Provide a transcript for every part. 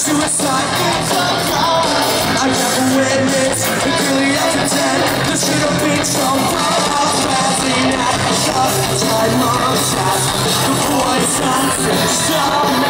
suicide I never witnessed a clearly after ten There should have been some problem passing at Subside monsters The poison so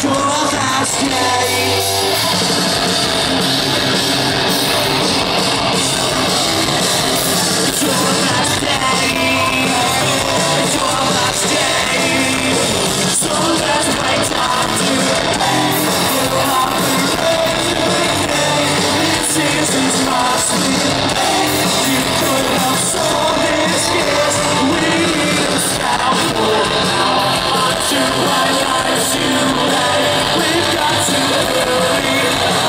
From your We've got to believe.